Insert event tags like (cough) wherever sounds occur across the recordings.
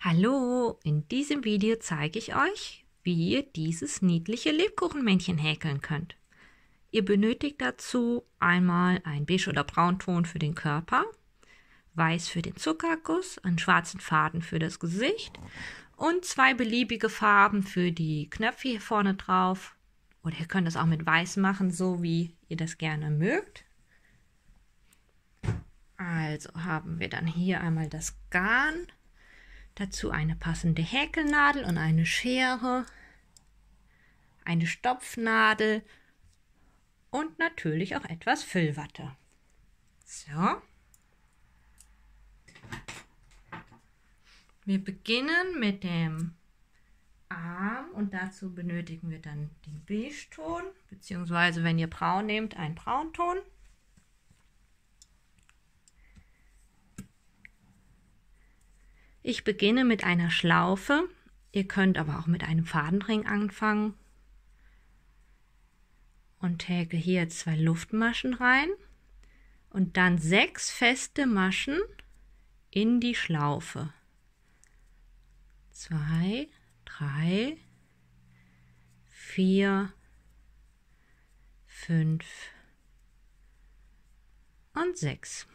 Hallo, in diesem Video zeige ich euch, wie ihr dieses niedliche Lebkuchenmännchen häkeln könnt. Ihr benötigt dazu einmal ein Beige- oder Braunton für den Körper, Weiß für den Zuckerguss, einen schwarzen Faden für das Gesicht und zwei beliebige Farben für die Knöpfe hier vorne drauf. Oder ihr könnt es auch mit Weiß machen, so wie ihr das gerne mögt. Also haben wir dann hier einmal das Garn, dazu eine passende Häkelnadel und eine Schere, eine Stopfnadel und natürlich auch etwas Füllwatte. So. Wir beginnen mit dem Arm und dazu benötigen wir dann den Beige-Ton, beziehungsweise wenn ihr braun nehmt, einen Braunton. Ich beginne mit einer Schlaufe. Ihr könnt aber auch mit einem Fadenring anfangen. Und täge hier zwei Luftmaschen rein und dann sechs feste Maschen in die Schlaufe. Zwei, drei, vier, fünf und sechs.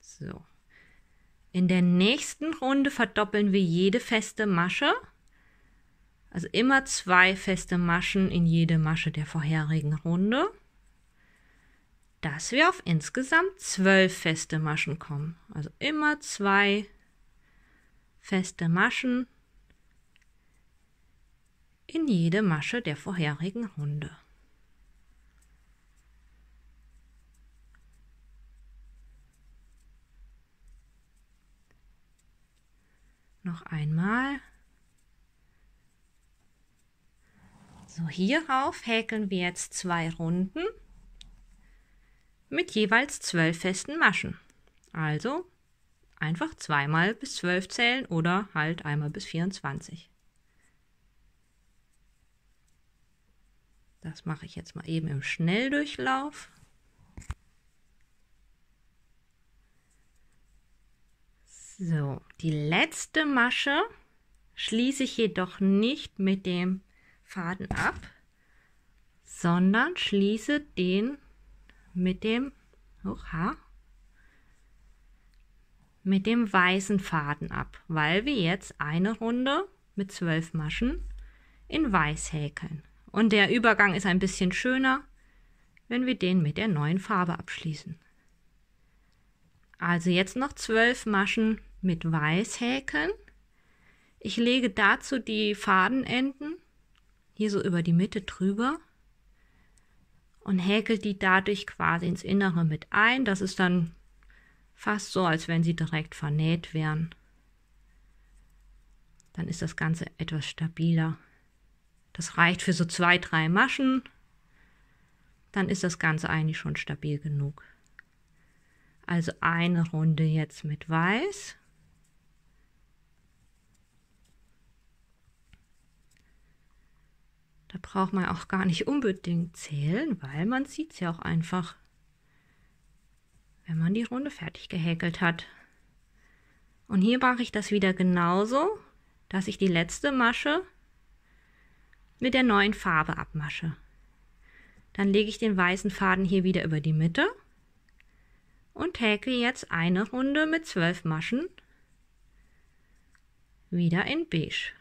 So. In der nächsten Runde verdoppeln wir jede feste Masche. Also immer zwei feste Maschen in jede Masche der vorherigen Runde. Dass wir auf insgesamt zwölf feste Maschen kommen. Also immer zwei feste Maschen in jede Masche der vorherigen Runde. Noch einmal. So, hierauf häkeln wir jetzt zwei Runden mit jeweils zwölf festen Maschen. Also einfach zweimal bis zwölf zählen oder halt einmal bis 24. Das mache ich jetzt mal eben im Schnelldurchlauf. So, die letzte Masche schließe ich jedoch nicht mit dem Faden ab, sondern schließe den mit dem oha, mit dem weißen Faden ab, weil wir jetzt eine Runde mit zwölf Maschen in weiß häkeln. Und der Übergang ist ein bisschen schöner, wenn wir den mit der neuen Farbe abschließen. Also jetzt noch zwölf Maschen mit Weiß häkeln. Ich lege dazu die Fadenenden hier so über die Mitte drüber und häkel die dadurch quasi ins Innere mit ein. Das ist dann fast so, als wenn sie direkt vernäht wären. Dann ist das Ganze etwas stabiler. Das reicht für so zwei, drei Maschen. Dann ist das Ganze eigentlich schon stabil genug. Also eine Runde jetzt mit Weiß. Da braucht man auch gar nicht unbedingt zählen, weil man sieht es ja auch einfach, wenn man die Runde fertig gehäkelt hat. Und hier mache ich das wieder genauso, dass ich die letzte Masche mit der neuen Farbe abmasche. Dann lege ich den weißen Faden hier wieder über die Mitte und häkle jetzt eine Runde mit zwölf Maschen wieder in beige.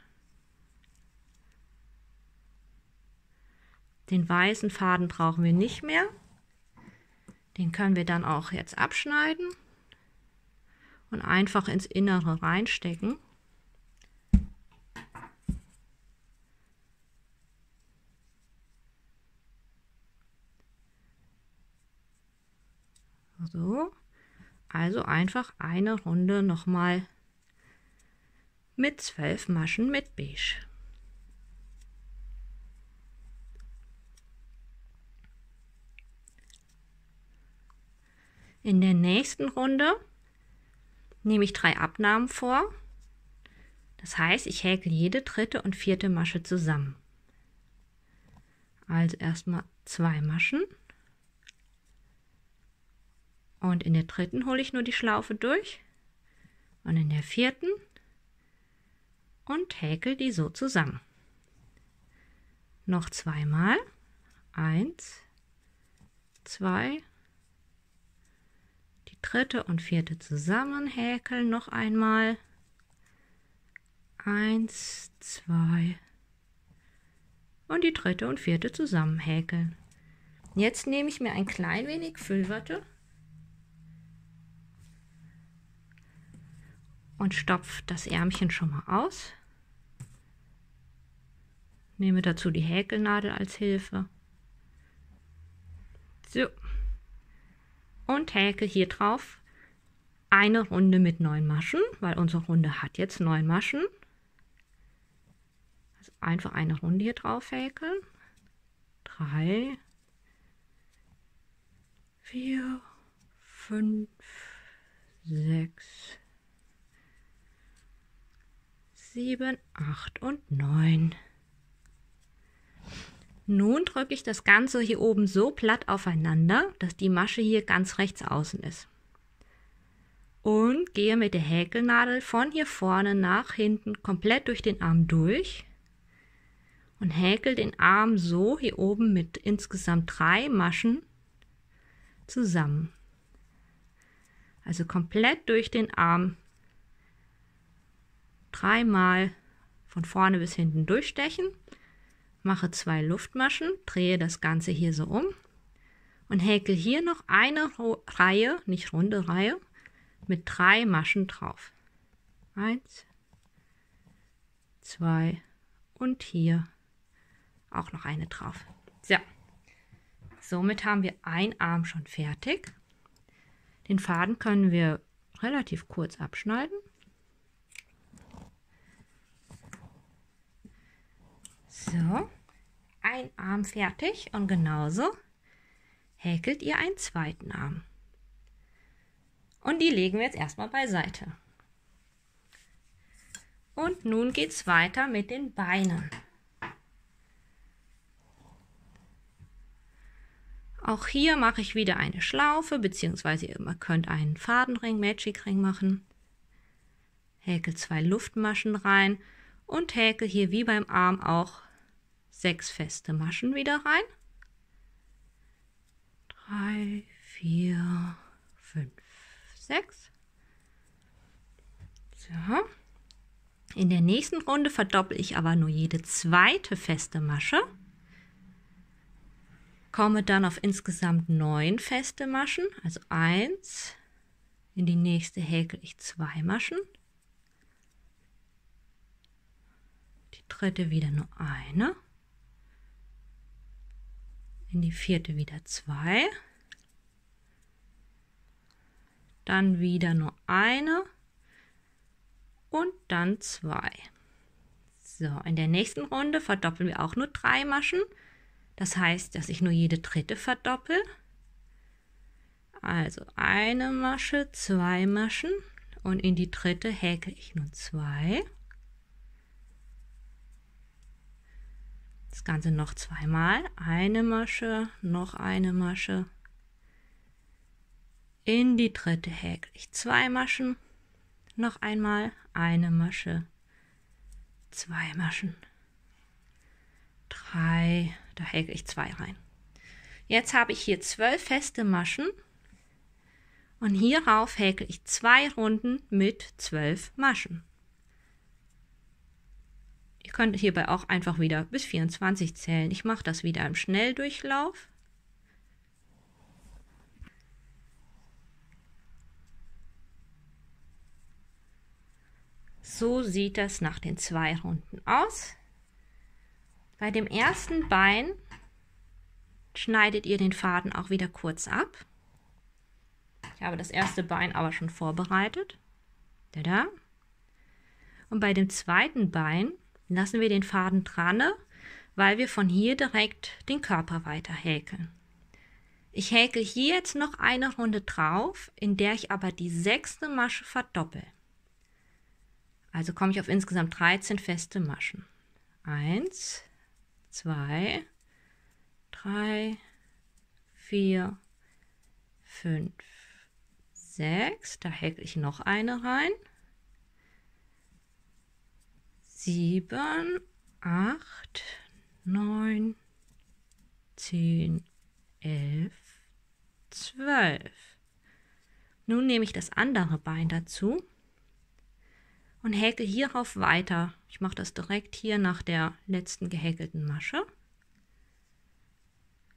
Den weißen Faden brauchen wir nicht mehr. Den können wir dann auch jetzt abschneiden und einfach ins Innere reinstecken. So, also einfach eine Runde nochmal mit zwölf Maschen mit Beige. In der nächsten Runde nehme ich drei Abnahmen vor. Das heißt, ich häkel jede dritte und vierte Masche zusammen. Also erstmal zwei Maschen. Und in der dritten hole ich nur die Schlaufe durch. Und in der vierten und häkel die so zusammen. Noch zweimal. Eins, zwei, die dritte und vierte zusammen häkeln noch einmal. Eins, zwei und die dritte und vierte zusammen häkeln. Jetzt nehme ich mir ein klein wenig Füllwatte und stopfe das Ärmchen schon mal aus. Nehme dazu die Häkelnadel als Hilfe. So. Und häkel hier drauf eine Runde mit neun Maschen, weil unsere Runde hat jetzt neun Maschen. Also einfach eine Runde hier drauf häkeln. Drei, vier, fünf, sechs, sieben, acht und neun. Nun drücke ich das Ganze hier oben so platt aufeinander, dass die Masche hier ganz rechts außen ist. Und gehe mit der Häkelnadel von hier vorne nach hinten komplett durch den Arm durch und häkel den Arm so hier oben mit insgesamt drei Maschen zusammen. Also komplett durch den Arm dreimal von vorne bis hinten durchstechen, mache zwei Luftmaschen, drehe das Ganze hier so um und häkel hier noch eine Reihe, nicht runde Reihe, mit drei Maschen drauf. Eins, zwei und hier auch noch eine drauf. So. Somit haben wir ein Arm schon fertig. Den Faden können wir relativ kurz abschneiden. So, ein Arm fertig und genauso häkelt ihr einen zweiten Arm. Und die legen wir jetzt erstmal beiseite. Und nun geht es weiter mit den Beinen. Auch hier mache ich wieder eine Schlaufe, beziehungsweise ihr könnt einen Fadenring, Magic Ring machen. Häkel zwei Luftmaschen rein und häkel hier wie beim Arm auch sechs feste Maschen wieder rein. Drei, vier, fünf, sechs. So. In der nächsten Runde verdoppel ich aber nur jede zweite feste Masche komme dann auf insgesamt neun feste Maschen, also eins. In die nächste häkel ich zwei Maschen. Die dritte wieder nur eine. In die vierte wieder zwei. Dann wieder nur eine und dann zwei. So, in der nächsten Runde verdoppeln wir auch nur drei Maschen. Das heißt, dass ich nur jede dritte verdoppel. Also eine Masche, zwei Maschen und in die dritte häkel ich nun zwei. Das Ganze noch zweimal. Eine Masche, noch eine Masche. In die dritte häkel ich zwei Maschen. Noch einmal eine Masche, zwei Maschen, drei, da häkel ich zwei rein. Jetzt habe ich hier zwölf feste Maschen und hierauf häkel ich zwei Runden mit zwölf Maschen. Ihr könnt hierbei auch einfach wieder bis 24 zählen. Ich mache das wieder im Schnelldurchlauf. So sieht das nach den zwei Runden aus. Bei dem ersten Bein schneidet ihr den Faden auch wieder kurz ab. Ich habe das erste Bein aber schon vorbereitet. Da, Und bei dem zweiten Bein lassen wir den Faden dran, weil wir von hier direkt den Körper weiter häkeln. Ich häkel hier jetzt noch eine Runde drauf, in der ich aber die sechste Masche verdoppel. Also komme ich auf insgesamt 13 feste Maschen. Eins, zwei, drei, vier, fünf, sechs. Da häkel ich noch eine rein. Sieben, acht, neun, zehn, elf, zwölf. Nun nehme ich das andere Bein dazu und häkel hierauf weiter. Ich mache das direkt hier nach der letzten gehäkelten Masche.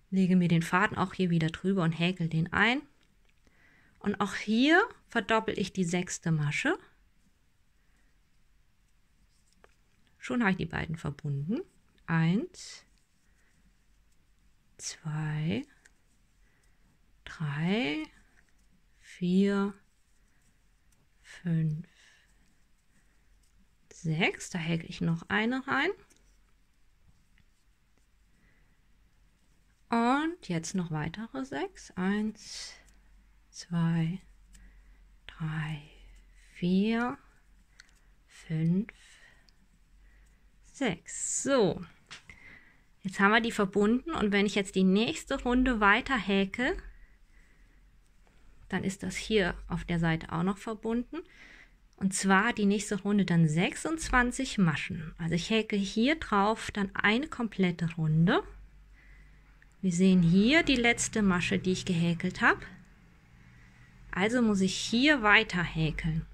Lege mir den Faden auch hier wieder drüber und häkel den ein. Und auch hier verdoppel ich die sechste Masche. Schon habe ich die beiden verbunden. Eins, zwei, drei, vier, fünf, sechs. Da häkel ich noch eine rein. Und jetzt noch weitere sechs. Eins, zwei, drei, vier, fünf, sechs. So, jetzt haben wir die verbunden und wenn ich jetzt die nächste Runde weiter häke, dann ist das hier auf der Seite auch noch verbunden. Und zwar die nächste Runde dann 26 Maschen. Also ich häke hier drauf dann eine komplette Runde. Wir sehen hier die letzte Masche, die ich gehäkelt habe. Also muss ich hier weiter häkeln.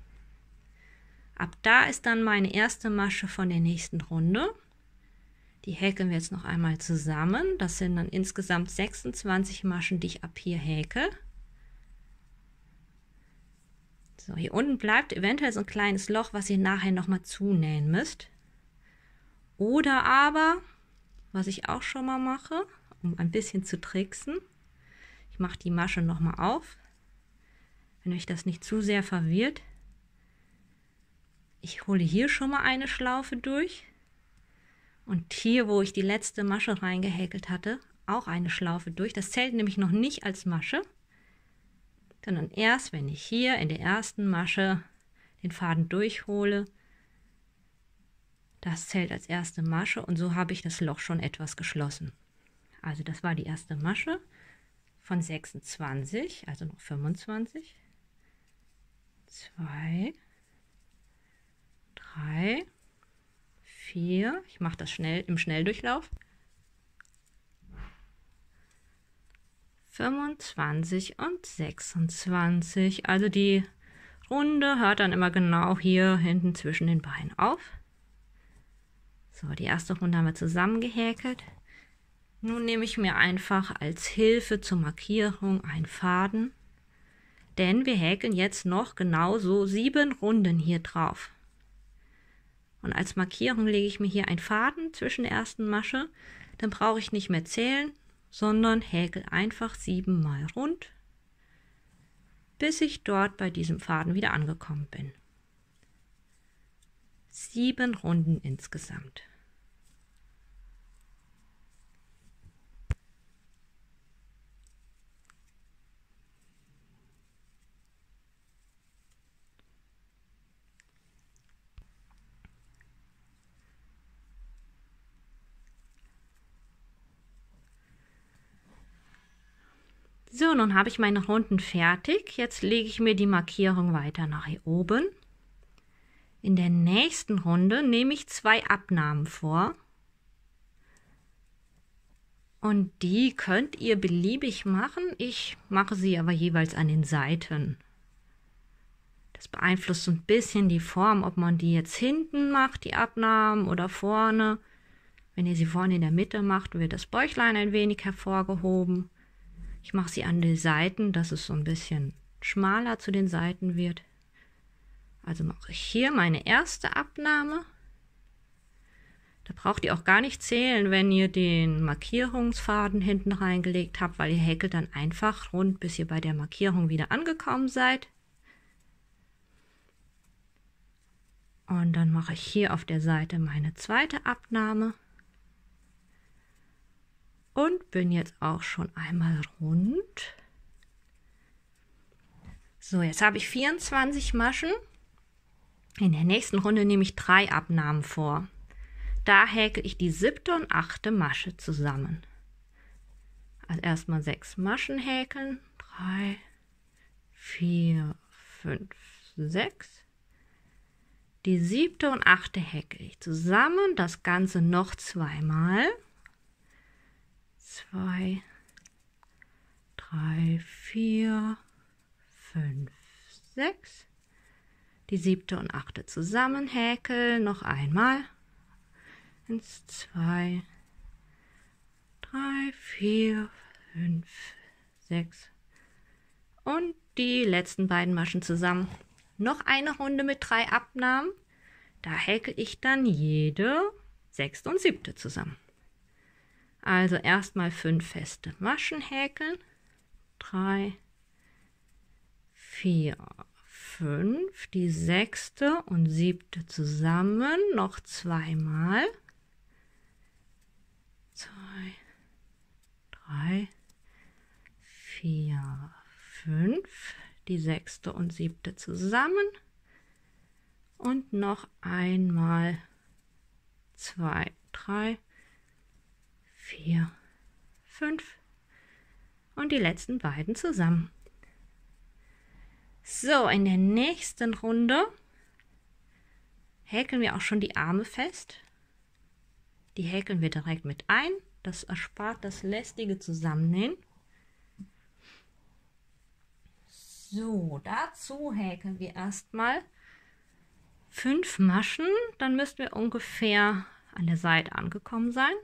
Ab da ist dann meine erste Masche von der nächsten Runde. Die häkeln wir jetzt noch einmal zusammen. Das sind dann insgesamt 26 Maschen, die ich ab hier häkel. So, hier unten bleibt eventuell so ein kleines Loch, was ihr nachher nochmal zunähen müsst. Oder aber, was ich auch schon mal mache, um ein bisschen zu tricksen, ich mache die Masche nochmal auf, wenn euch das nicht zu sehr verwirrt. Ich hole hier schon mal eine Schlaufe durch und hier, wo ich die letzte Masche reingehäkelt hatte, auch eine Schlaufe durch. Das zählt nämlich noch nicht als Masche, sondern erst, wenn ich hier in der ersten Masche den Faden durchhole, das zählt als erste Masche und so habe ich das Loch schon etwas geschlossen. Also das war die erste Masche von 26, also noch 25. 2, 3, 4. Ich mache das schnell im Schnelldurchlauf. 25 und 26. Also die Runde hört dann immer genau hier hinten zwischen den Beinen auf. So, die erste Runde haben wir zusammengehäkelt. Nun nehme ich mir einfach als Hilfe zur Markierung einen Faden denn wir häkeln jetzt noch genauso sieben Runden hier drauf. Und als Markierung lege ich mir hier einen Faden zwischen der ersten Masche, dann brauche ich nicht mehr zählen, sondern häkel einfach siebenmal rund, bis ich dort bei diesem Faden wieder angekommen bin. Sieben Runden insgesamt. So, nun habe ich meine Runden fertig. Jetzt lege ich mir die Markierung weiter nach hier oben. In der nächsten Runde nehme ich zwei Abnahmen vor. Und die könnt ihr beliebig machen. Ich mache sie aber jeweils an den Seiten. Das beeinflusst so ein bisschen die Form, ob man die jetzt hinten macht, die Abnahmen, oder vorne. Wenn ihr sie vorne in der Mitte macht, wird das Bäuchlein ein wenig hervorgehoben. Ich mache sie an die Seiten, dass es so ein bisschen schmaler zu den Seiten wird. Also mache ich hier meine erste Abnahme. Da braucht ihr auch gar nicht zählen, wenn ihr den Markierungsfaden hinten reingelegt habt, weil ihr häkelt dann einfach rund, bis ihr bei der Markierung wieder angekommen seid. Und dann mache ich hier auf der Seite meine zweite Abnahme und bin jetzt auch schon einmal rund. So, jetzt habe ich 24 Maschen. In der nächsten Runde nehme ich drei Abnahmen vor. Da häkel ich die siebte und achte Masche zusammen. Also erstmal sechs Maschen häkeln. Drei, vier, fünf, sechs. Die siebte und achte häkel ich zusammen, das Ganze noch zweimal. Zwei, drei, vier, fünf, sechs. Die siebte und achte zusammen häkeln, noch einmal. Eins, zwei, drei, vier, fünf, sechs. Und die letzten beiden Maschen zusammen. Noch eine Runde mit drei Abnahmen. Da häkel ich dann jede sechste und siebte zusammen. Also erstmal fünf feste Maschen häkeln. Drei, vier, fünf. Die sechste und siebte zusammen. Noch zweimal. Zwei, drei, vier, fünf. Die sechste und siebte zusammen. Und noch einmal zwei, drei, vier, fünf und die letzten beiden zusammen. So, in der nächsten Runde häkeln wir auch schon die Arme fest. Die häkeln wir direkt mit ein. Das erspart das lästige Zusammennähen. So, dazu häkeln wir erstmal fünf Maschen. Dann müssten wir ungefähr an der Seite angekommen sein.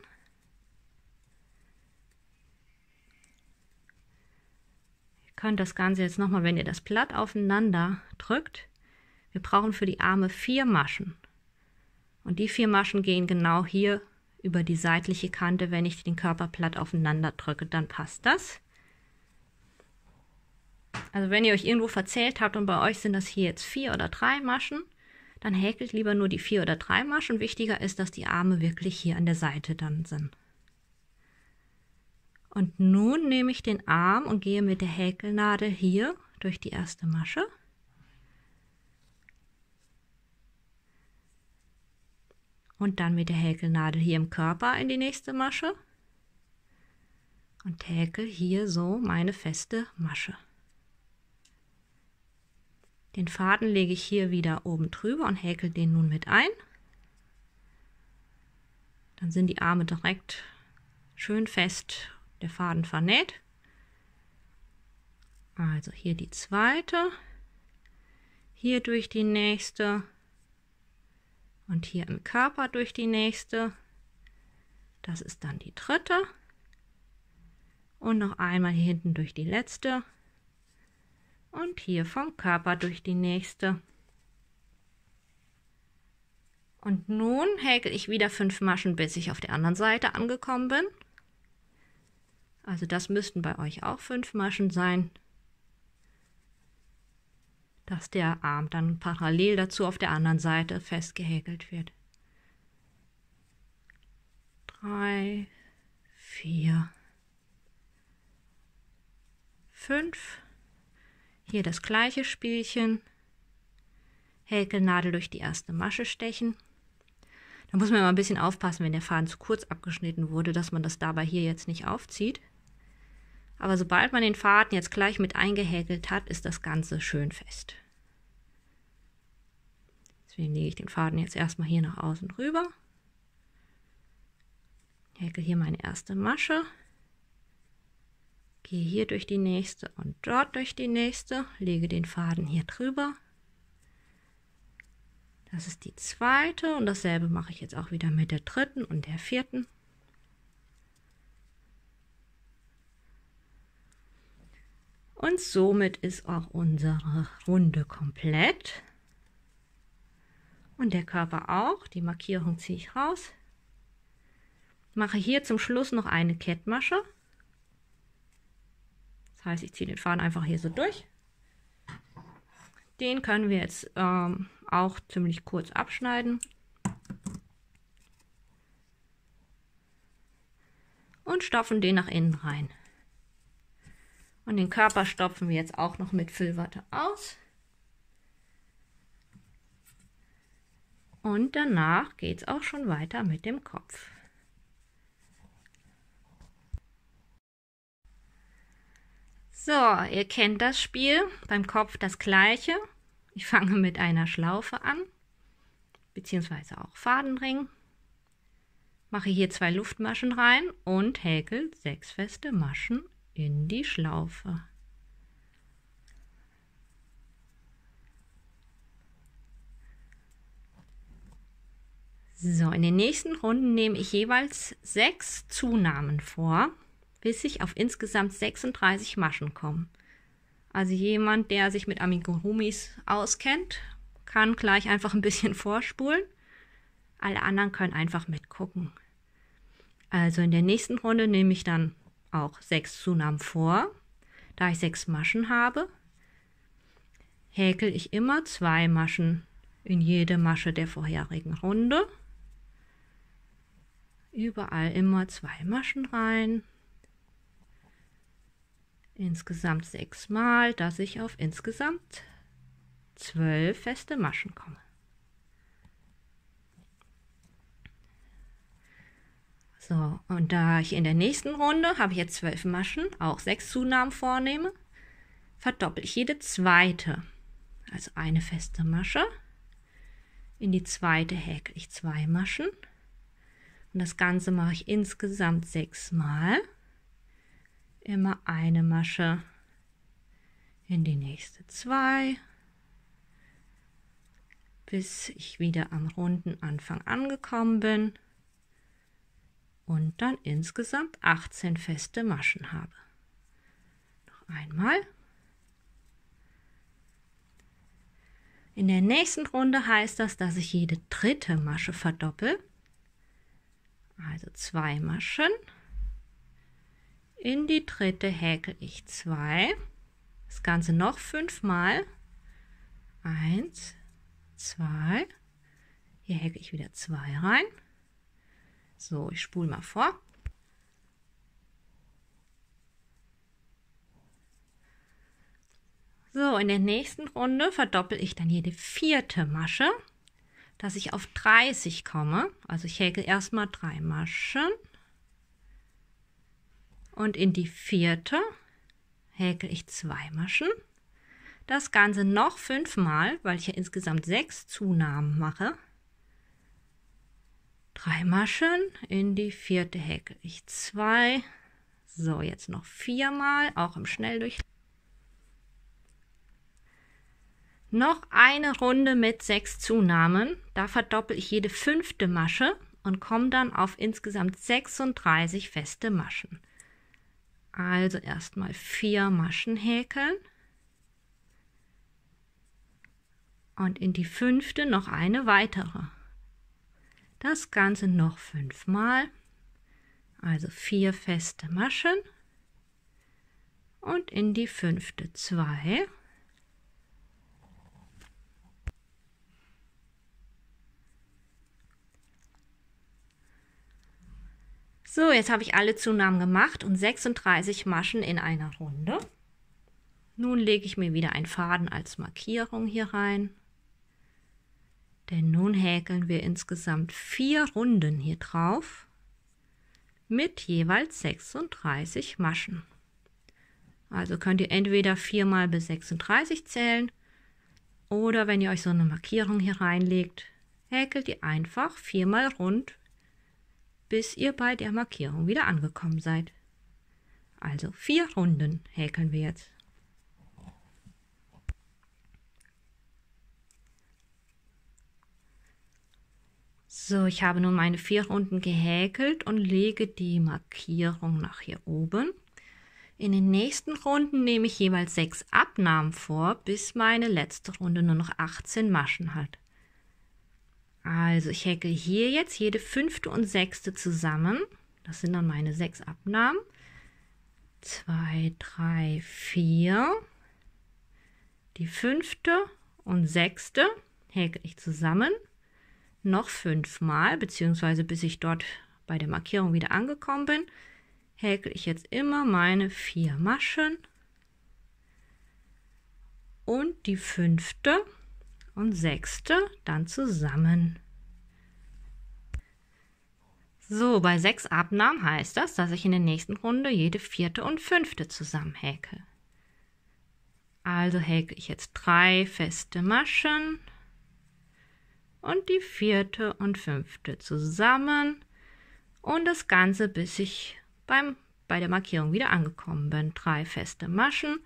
Könnt das Ganze jetzt nochmal, wenn ihr das Blatt aufeinander drückt, wir brauchen für die Arme vier Maschen. Und die vier Maschen gehen genau hier über die seitliche Kante. Wenn ich den Körperblatt aufeinander drücke, dann passt das. Also wenn ihr euch irgendwo verzählt habt und bei euch sind das hier jetzt vier oder drei Maschen, dann häkelt lieber nur die vier oder drei Maschen. Wichtiger ist, dass die Arme wirklich hier an der Seite dann sind. Und nun nehme ich den Arm und gehe mit der Häkelnadel hier durch die erste Masche. Und dann mit der Häkelnadel hier im Körper in die nächste Masche. Und häkel hier so meine feste Masche. Den Faden lege ich hier wieder oben drüber und häkel den nun mit ein. Dann sind die Arme direkt schön fest der Faden vernäht. Also hier die zweite, hier durch die nächste und hier im Körper durch die nächste. Das ist dann die dritte. Und noch einmal hier hinten durch die letzte. Und hier vom Körper durch die nächste. Und nun häkel ich wieder fünf Maschen, bis ich auf der anderen Seite angekommen bin. Also das müssten bei euch auch fünf Maschen sein, dass der Arm dann parallel dazu auf der anderen Seite festgehäkelt wird. Drei, vier, fünf. Hier das gleiche Spielchen. Häkelnadel durch die erste Masche stechen. Da muss man mal ein bisschen aufpassen, wenn der Faden zu kurz abgeschnitten wurde, dass man das dabei hier jetzt nicht aufzieht. Aber sobald man den Faden jetzt gleich mit eingehäkelt hat, ist das Ganze schön fest. Deswegen lege ich den Faden jetzt erstmal hier nach außen rüber. Häkel hier meine erste Masche. Gehe hier durch die nächste und dort durch die nächste. Lege den Faden hier drüber. Das ist die zweite und dasselbe mache ich jetzt auch wieder mit der dritten und der vierten. Und somit ist auch unsere Runde komplett. Und der Körper auch. Die Markierung ziehe ich raus. Mache hier zum Schluss noch eine Kettmasche. Das heißt, ich ziehe den Faden einfach hier so durch. Den können wir jetzt ähm, auch ziemlich kurz abschneiden. Und stopfen den nach innen rein. Und den Körper stopfen wir jetzt auch noch mit Füllwatte aus. Und danach geht es auch schon weiter mit dem Kopf. So, ihr kennt das Spiel. Beim Kopf das gleiche. Ich fange mit einer Schlaufe an. beziehungsweise auch Fadenring. Mache hier zwei Luftmaschen rein und häkel sechs feste Maschen in die Schlaufe. So, in den nächsten Runden nehme ich jeweils sechs Zunahmen vor, bis ich auf insgesamt 36 Maschen komme. Also jemand, der sich mit Amigurumis auskennt, kann gleich einfach ein bisschen (laughs) vorspulen. Alle anderen können einfach mitgucken. Also in der nächsten Runde nehme ich dann auch sechs Zunahmen vor. Da ich sechs Maschen habe, häkel ich immer zwei Maschen in jede Masche der vorherigen Runde überall immer zwei Maschen rein. Insgesamt sechs Mal, dass ich auf insgesamt zwölf feste Maschen komme. So, und da ich in der nächsten Runde habe ich jetzt zwölf Maschen, auch sechs Zunahmen vornehme, verdoppel ich jede zweite. Also eine feste Masche. In die zweite häkel ich zwei Maschen. Und das Ganze mache ich insgesamt sechsmal. Immer eine Masche in die nächste zwei, bis ich wieder am runden Anfang angekommen bin und dann insgesamt 18 feste Maschen habe. Noch einmal. In der nächsten Runde heißt das, dass ich jede dritte Masche verdoppel. Also zwei Maschen. In die dritte häkel ich zwei. Das Ganze noch fünfmal. Eins, zwei. Hier häkel ich wieder zwei rein. So, ich spule mal vor. So, in der nächsten Runde verdoppel ich dann jede vierte Masche dass ich auf 30 komme. Also ich häkel erstmal drei Maschen und in die vierte häkel ich zwei Maschen. Das Ganze noch fünfmal, weil ich ja insgesamt sechs Zunahmen mache. Drei Maschen, in die vierte häkel ich zwei. So, jetzt noch viermal, auch im Schnelldurchlauf. Noch eine Runde mit sechs Zunahmen. Da verdoppel ich jede fünfte Masche und komme dann auf insgesamt 36 feste Maschen. Also erstmal vier Maschen häkeln und in die fünfte noch eine weitere. Das Ganze noch fünfmal, also vier feste Maschen und in die fünfte zwei So, jetzt habe ich alle Zunahmen gemacht und 36 Maschen in einer Runde. Nun lege ich mir wieder einen Faden als Markierung hier rein. Denn nun häkeln wir insgesamt vier Runden hier drauf mit jeweils 36 Maschen. Also könnt ihr entweder viermal bis 36 zählen oder wenn ihr euch so eine Markierung hier reinlegt, häkelt ihr einfach viermal rund bis ihr bei der Markierung wieder angekommen seid. Also vier Runden häkeln wir jetzt. So, ich habe nun meine vier Runden gehäkelt und lege die Markierung nach hier oben. In den nächsten Runden nehme ich jeweils sechs Abnahmen vor, bis meine letzte Runde nur noch 18 Maschen hat. Also ich häkel hier jetzt jede fünfte und sechste zusammen. Das sind dann meine sechs Abnahmen. Zwei, drei, vier. Die fünfte und sechste häkel ich zusammen. Noch fünfmal, beziehungsweise bis ich dort bei der Markierung wieder angekommen bin, häkel ich jetzt immer meine vier Maschen und die fünfte und sechste dann zusammen. So, bei sechs Abnahmen heißt das, dass ich in der nächsten Runde jede vierte und fünfte zusammenhäke. Also häke ich jetzt drei feste Maschen und die vierte und fünfte zusammen und das Ganze, bis ich beim, bei der Markierung wieder angekommen bin. Drei feste Maschen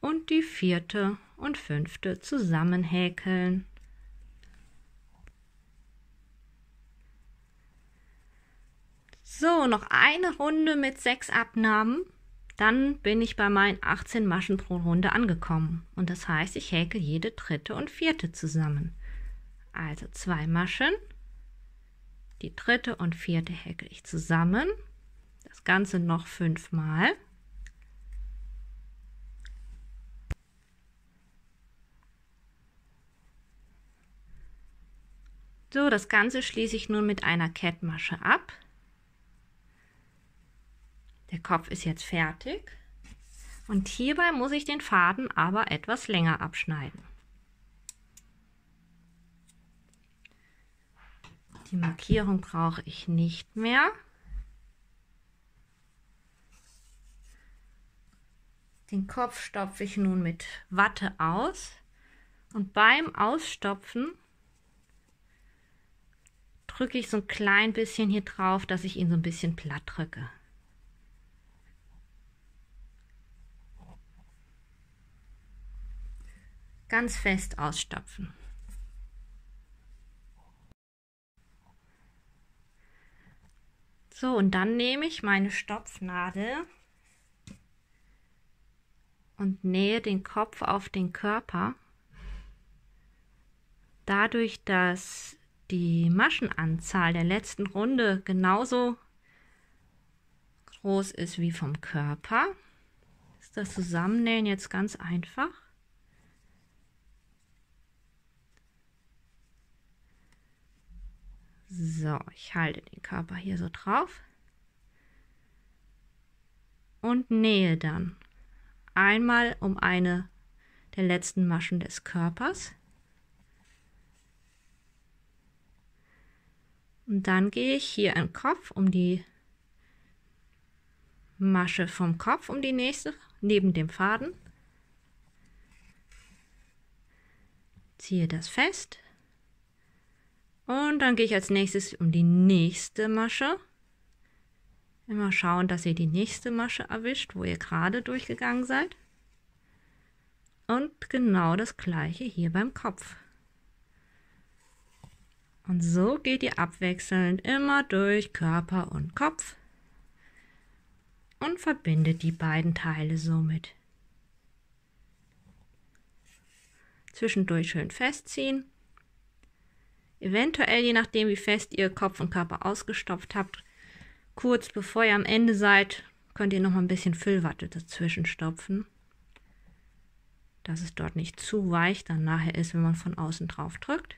und die vierte und fünfte zusammenhäkeln. So, noch eine Runde mit sechs Abnahmen. Dann bin ich bei meinen 18 Maschen pro Runde angekommen. Und das heißt, ich häkel jede dritte und vierte zusammen. Also zwei Maschen. Die dritte und vierte häkel ich zusammen. Das Ganze noch fünfmal. So, das Ganze schließe ich nun mit einer Kettmasche ab. Der Kopf ist jetzt fertig und hierbei muss ich den Faden aber etwas länger abschneiden. Die Markierung brauche ich nicht mehr. Den Kopf stopfe ich nun mit Watte aus und beim Ausstopfen drücke ich so ein klein bisschen hier drauf, dass ich ihn so ein bisschen platt drücke. ganz fest ausstopfen. So, und dann nehme ich meine Stopfnadel und nähe den Kopf auf den Körper. Dadurch, dass die Maschenanzahl der letzten Runde genauso groß ist wie vom Körper, ist das Zusammennähen jetzt ganz einfach. So, ich halte den Körper hier so drauf und nähe dann einmal um eine der letzten Maschen des Körpers. Und dann gehe ich hier im Kopf um die Masche vom Kopf um die nächste, neben dem Faden. Ziehe das fest und dann gehe ich als nächstes um die nächste Masche. Immer schauen, dass ihr die nächste Masche erwischt, wo ihr gerade durchgegangen seid. Und genau das gleiche hier beim Kopf. Und so geht ihr abwechselnd immer durch Körper und Kopf und verbindet die beiden Teile somit. Zwischendurch schön festziehen Eventuell, je nachdem, wie fest ihr Kopf und Körper ausgestopft habt, kurz bevor ihr am Ende seid, könnt ihr noch mal ein bisschen Füllwatte dazwischen stopfen, dass es dort nicht zu weich dann nachher ist, wenn man von außen drauf drückt.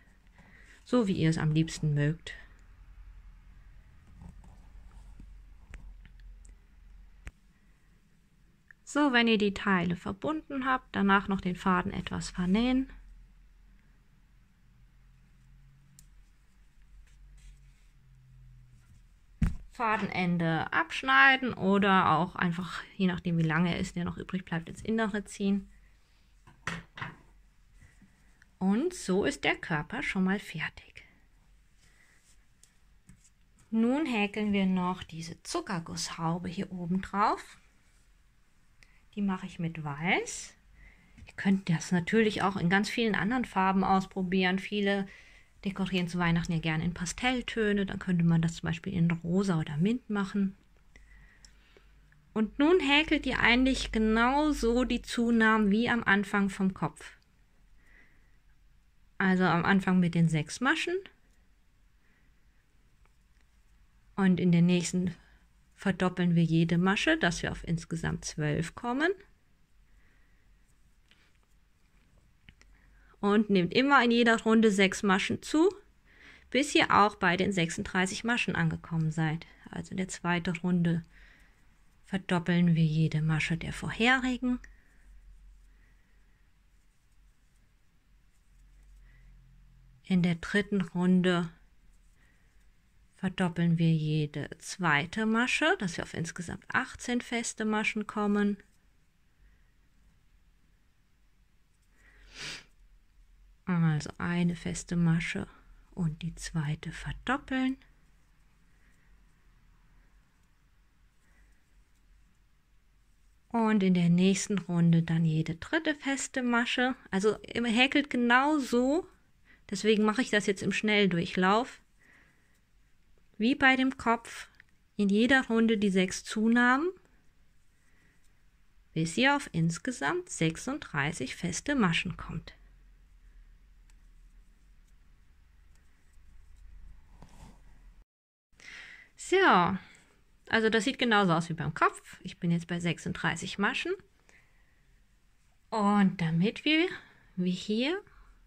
So wie ihr es am liebsten mögt. So, wenn ihr die Teile verbunden habt, danach noch den Faden etwas vernähen. Fadenende abschneiden oder auch einfach, je nachdem wie lange er ist, der noch übrig bleibt, ins Innere ziehen. Und so ist der Körper schon mal fertig. Nun häkeln wir noch diese Zuckergusshaube hier oben drauf. Die mache ich mit Weiß. Ihr könnt das natürlich auch in ganz vielen anderen Farben ausprobieren. Viele dekorieren zu Weihnachten ja gerne in Pastelltöne. Dann könnte man das zum Beispiel in Rosa oder Mint machen. Und nun häkelt ihr eigentlich genau so die Zunahmen wie am Anfang vom Kopf. Also am Anfang mit den sechs Maschen. Und in der nächsten verdoppeln wir jede Masche, dass wir auf insgesamt zwölf kommen. Und nehmt immer in jeder Runde sechs Maschen zu, bis ihr auch bei den 36 Maschen angekommen seid. Also in der zweiten Runde verdoppeln wir jede Masche der vorherigen. In der dritten Runde verdoppeln wir jede zweite Masche, dass wir auf insgesamt 18 feste Maschen kommen. Also eine feste Masche und die zweite verdoppeln. Und in der nächsten Runde dann jede dritte feste Masche. Also häkelt genau so. Deswegen mache ich das jetzt im Schnelldurchlauf. Wie bei dem Kopf. In jeder Runde die sechs Zunahmen. Bis ihr auf insgesamt 36 feste Maschen kommt. So, also das sieht genauso aus wie beim Kopf. Ich bin jetzt bei 36 Maschen. Und damit wir, wie hier,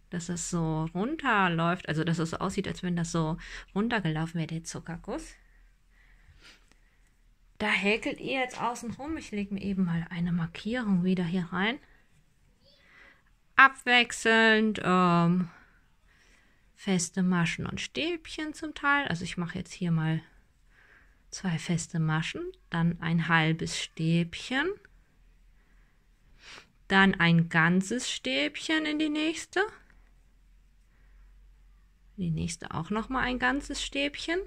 dass es so runterläuft, also dass es so aussieht, als wenn das so runtergelaufen wäre, der Zuckerguss. Da häkelt ihr jetzt außen rum. Ich lege mir eben mal eine Markierung wieder hier rein. Abwechselnd ähm, feste Maschen und Stäbchen zum Teil. Also ich mache jetzt hier mal zwei feste Maschen, dann ein halbes Stäbchen, dann ein ganzes Stäbchen in die nächste, die nächste auch noch mal ein ganzes Stäbchen,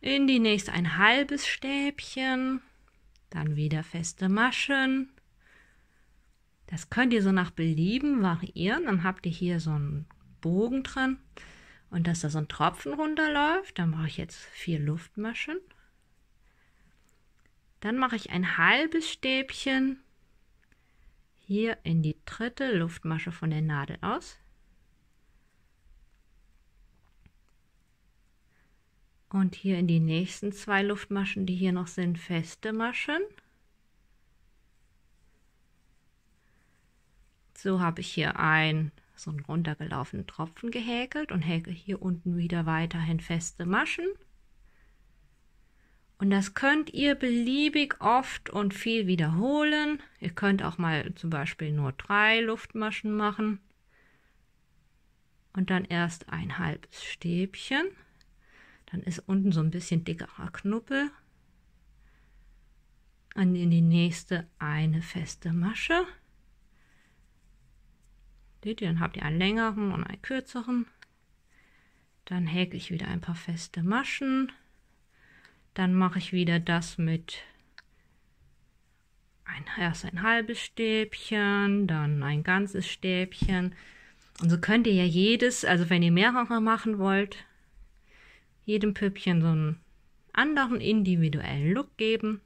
in die nächste ein halbes Stäbchen, dann wieder feste Maschen. Das könnt ihr so nach Belieben variieren, dann habt ihr hier so einen Bogen drin und dass da so ein Tropfen runterläuft, dann mache ich jetzt vier Luftmaschen. Dann mache ich ein halbes Stäbchen hier in die dritte Luftmasche von der Nadel aus. Und hier in die nächsten zwei Luftmaschen, die hier noch sind, feste Maschen. So habe ich hier ein so einen runtergelaufenen Tropfen gehäkelt und häkel hier unten wieder weiterhin feste Maschen. Und das könnt ihr beliebig oft und viel wiederholen. Ihr könnt auch mal zum Beispiel nur drei Luftmaschen machen und dann erst ein halbes Stäbchen. Dann ist unten so ein bisschen dickerer Knuppel. Und in die nächste eine feste Masche. Seht ihr, dann habt ihr einen längeren und einen kürzeren. Dann häkel ich wieder ein paar feste Maschen. Dann mache ich wieder das mit ein, erst ein halbes Stäbchen, dann ein ganzes Stäbchen. Und so könnt ihr ja jedes, also wenn ihr mehrere machen wollt, jedem Püppchen so einen anderen individuellen Look geben.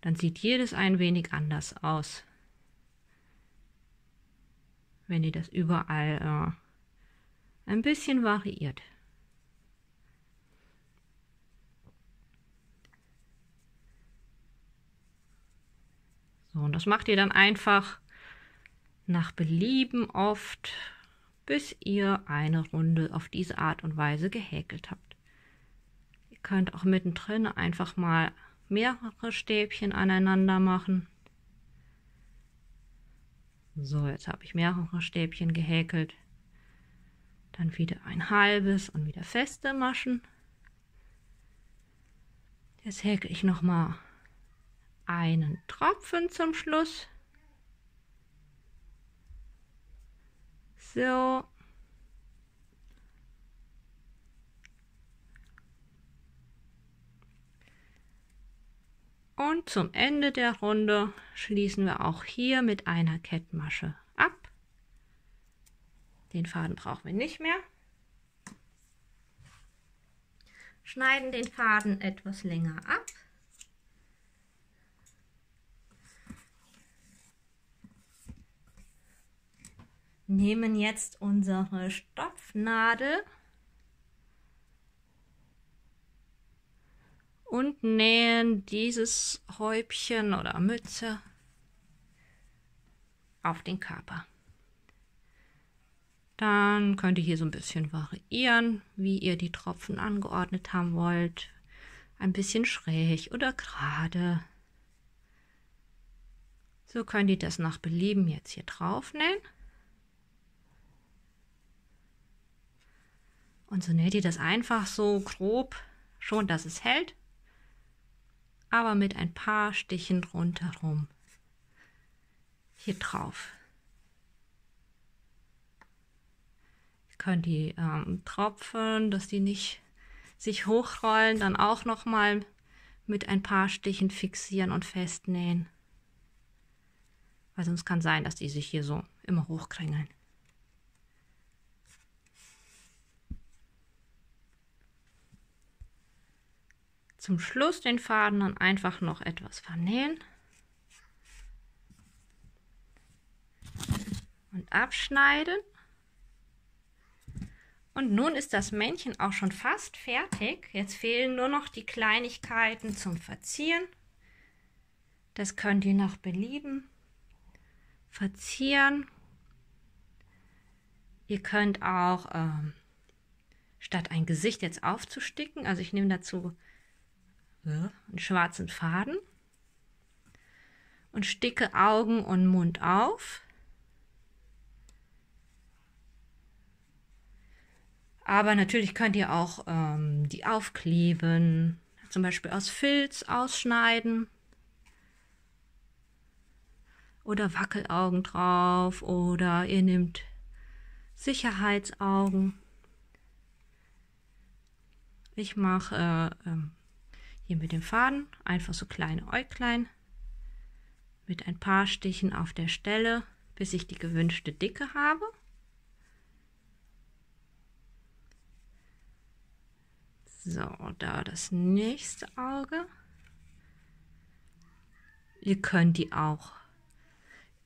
Dann sieht jedes ein wenig anders aus wenn ihr das überall äh, ein bisschen variiert. So, und das macht ihr dann einfach nach Belieben oft, bis ihr eine Runde auf diese Art und Weise gehäkelt habt. Ihr könnt auch mittendrin einfach mal mehrere Stäbchen aneinander machen. So, jetzt habe ich mehrere Stäbchen gehäkelt. Dann wieder ein halbes und wieder feste Maschen. Jetzt häkel ich noch mal einen Tropfen zum Schluss. So. Und zum Ende der Runde schließen wir auch hier mit einer Kettmasche ab. Den Faden brauchen wir nicht mehr. Schneiden den Faden etwas länger ab. Nehmen jetzt unsere Stopfnadel und nähen dieses Häubchen oder Mütze auf den Körper. Dann könnt ihr hier so ein bisschen variieren, wie ihr die Tropfen angeordnet haben wollt. Ein bisschen schräg oder gerade. So könnt ihr das nach Belieben jetzt hier drauf nähen. Und so näht ihr das einfach so grob, schon dass es hält aber mit ein paar Stichen rundherum hier drauf. könnt die ähm, Tropfen, dass die nicht sich hochrollen, dann auch noch mal mit ein paar Stichen fixieren und festnähen. Weil sonst kann sein, dass die sich hier so immer hochkringeln. Zum Schluss den Faden dann einfach noch etwas vernähen. Und abschneiden. Und nun ist das Männchen auch schon fast fertig. Jetzt fehlen nur noch die Kleinigkeiten zum Verzieren. Das könnt ihr nach Belieben verzieren. Ihr könnt auch ähm, statt ein Gesicht jetzt aufzusticken, also ich nehme dazu äh, einen schwarzen Faden. Und sticke Augen und Mund auf. Aber natürlich könnt ihr auch ähm, die aufkleben, zum Beispiel aus Filz ausschneiden. Oder Wackelaugen drauf. Oder ihr nehmt Sicherheitsaugen. Ich mache äh, äh, hier mit dem Faden einfach so kleine Äuglein mit ein paar Stichen auf der Stelle, bis ich die gewünschte Dicke habe. So, da das nächste Auge. Ihr könnt die auch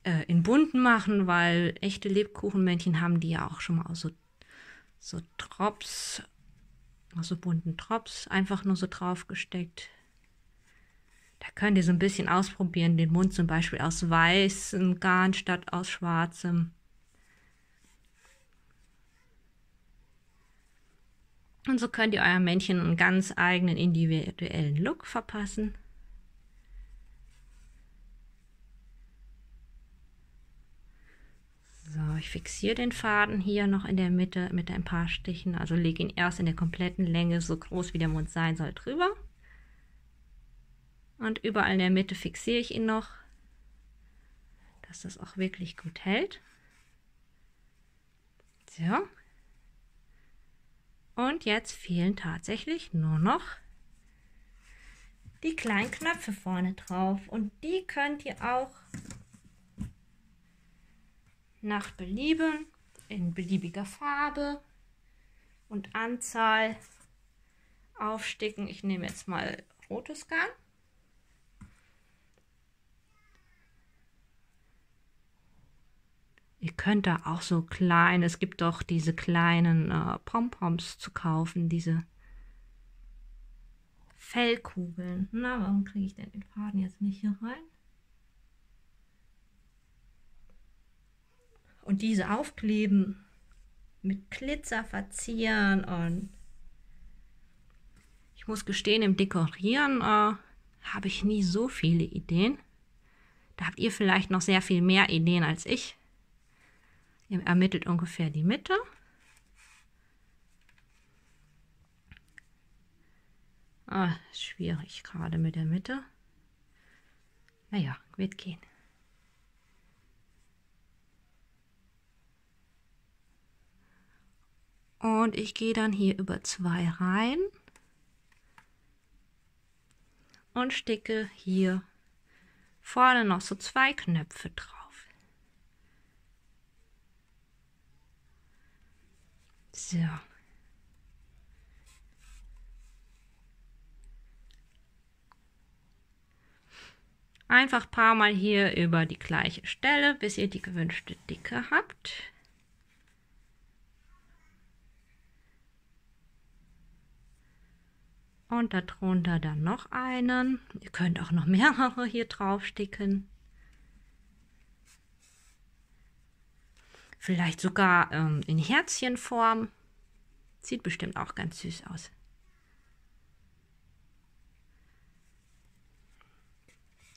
äh, in bunten machen, weil echte Lebkuchenmännchen haben die ja auch schon mal so, so Drops, aus so bunten Drops einfach nur so drauf gesteckt. Da könnt ihr so ein bisschen ausprobieren, den Mund zum Beispiel aus weißem Garn statt aus schwarzem. Und so könnt ihr eurem Männchen einen ganz eigenen individuellen Look verpassen. So, ich fixiere den Faden hier noch in der Mitte mit ein paar Stichen. Also lege ihn erst in der kompletten Länge, so groß wie der Mund sein soll, drüber. Und überall in der Mitte fixiere ich ihn noch, dass das auch wirklich gut hält. So, und jetzt fehlen tatsächlich nur noch die kleinen Knöpfe vorne drauf. Und die könnt ihr auch nach Belieben in beliebiger Farbe und Anzahl aufsticken. Ich nehme jetzt mal rotes Garn. Ihr könnt da auch so klein, es gibt doch diese kleinen äh, Pompoms zu kaufen, diese Fellkugeln. Na, warum kriege ich denn den Faden jetzt nicht hier rein? Und diese aufkleben, mit Glitzer verzieren und ich muss gestehen, im Dekorieren äh, habe ich nie so viele Ideen. Da habt ihr vielleicht noch sehr viel mehr Ideen als ich. Ihr ermittelt ungefähr die Mitte. Ah, schwierig gerade mit der Mitte. Naja, wird gehen. Und ich gehe dann hier über zwei rein und sticke hier vorne noch so zwei Knöpfe drauf. So. Einfach ein paar Mal hier über die gleiche Stelle, bis ihr die gewünschte Dicke habt. Und darunter dann noch einen. Ihr könnt auch noch mehrere (laughs) hier drauf sticken. Vielleicht sogar ähm, in Herzchenform. Sieht bestimmt auch ganz süß aus.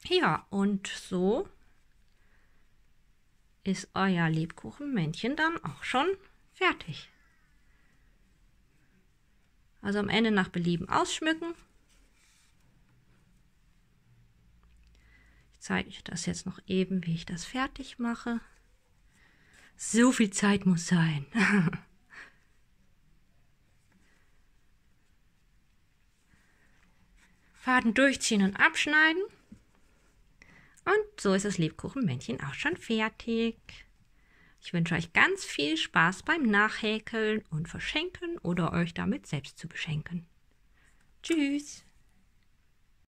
Ja, und so ist euer Lebkuchenmännchen dann auch schon fertig. Also am Ende nach Belieben ausschmücken. Ich zeige euch das jetzt noch eben, wie ich das fertig mache. So viel Zeit muss sein. (laughs) Faden durchziehen und abschneiden. Und so ist das Lebkuchenmännchen auch schon fertig. Ich wünsche euch ganz viel Spaß beim Nachhäkeln und Verschenken oder euch damit selbst zu beschenken. Tschüss!